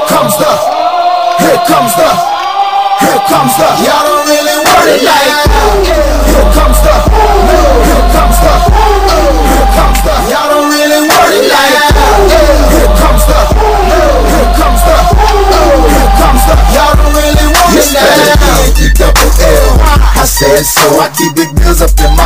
Here comes the, here comes the, here comes the. Y'all don't really want it like. Here comes the, here comes the, here comes the. Y'all don't really want it like. Here comes the, here comes the, here comes the. Y'all don't really want it like. Double L. I said so. I keep big bills up in my.